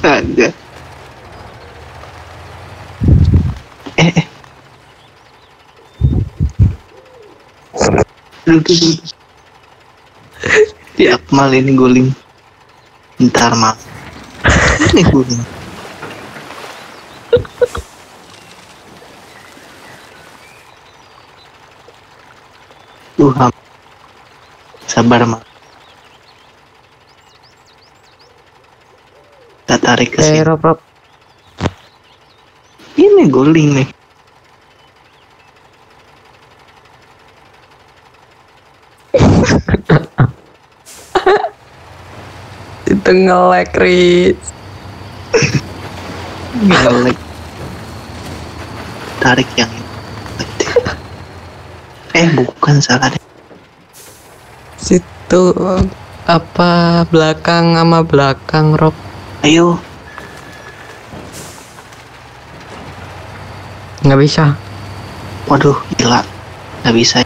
Kagak. Eh, eh. Ini guling. Ntar mal. Ini guling. Tuh, Ham. sabar mal. Kita tarik ke Eh, sini. Rob, Rob. Ini guling nih. Itu nge-lag, Riz. Ngelek. Tarik yang. Eh bukan salah deh. Situ apa belakang sama belakang, Rob. Ayo. Nggak bisa. Waduh gila. Gak bisa.